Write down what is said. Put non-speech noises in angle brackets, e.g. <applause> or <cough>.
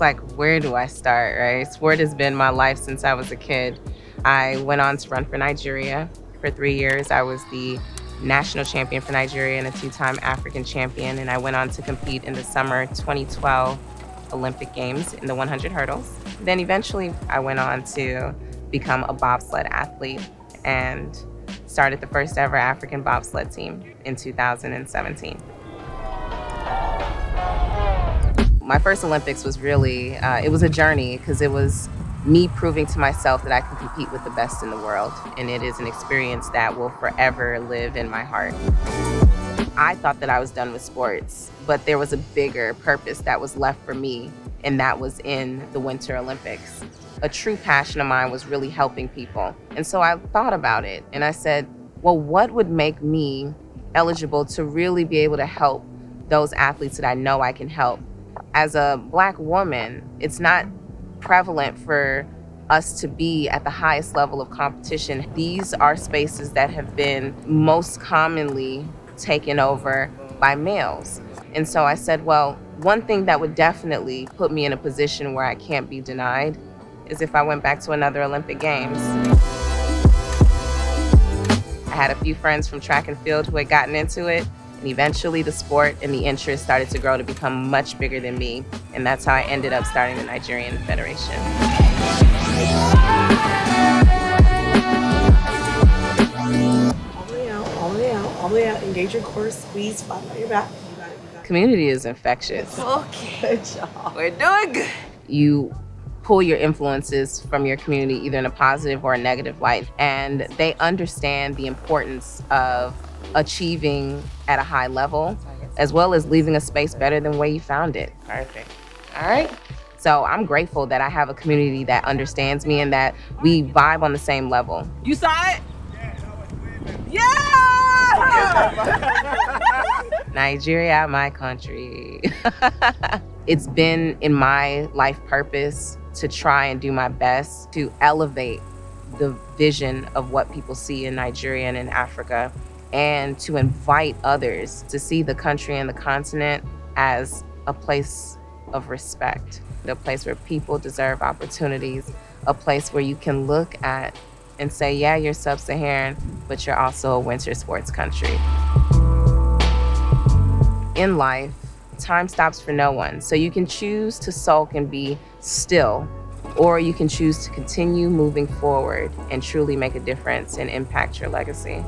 like, where do I start, right? Sport has been my life since I was a kid. I went on to run for Nigeria for three years. I was the national champion for Nigeria and a two-time African champion. And I went on to compete in the summer 2012 Olympic Games in the 100 hurdles. Then eventually I went on to become a bobsled athlete and started the first ever African bobsled team in 2017. My first Olympics was really, uh, it was a journey because it was me proving to myself that I can compete with the best in the world. And it is an experience that will forever live in my heart. I thought that I was done with sports, but there was a bigger purpose that was left for me, and that was in the Winter Olympics. A true passion of mine was really helping people. And so I thought about it and I said, well, what would make me eligible to really be able to help those athletes that I know I can help? As a black woman, it's not prevalent for us to be at the highest level of competition. These are spaces that have been most commonly taken over by males. And so I said, well, one thing that would definitely put me in a position where I can't be denied is if I went back to another Olympic Games. I had a few friends from track and field who had gotten into it, and eventually the sport and the interest started to grow to become much bigger than me. And that's how I ended up starting the Nigerian Federation. All the way out, all the way out, all the way out. Engage your core, squeeze, flat on your back. You got it, you got it. Community is infectious. Okay. Good job. We're doing good. You pull your influences from your community either in a positive or a negative light and they understand the importance of achieving at a high level, as well as leaving a space better than where you found it. Perfect. All right. So I'm grateful that I have a community that understands me and that we vibe on the same level. You saw it? Yeah! <laughs> Nigeria, my country. <laughs> it's been in my life purpose to try and do my best to elevate the vision of what people see in Nigeria and in Africa and to invite others to see the country and the continent as a place of respect, a place where people deserve opportunities, a place where you can look at and say, yeah, you're sub Saharan, but you're also a winter sports country. In life, time stops for no one. So you can choose to sulk and be still, or you can choose to continue moving forward and truly make a difference and impact your legacy.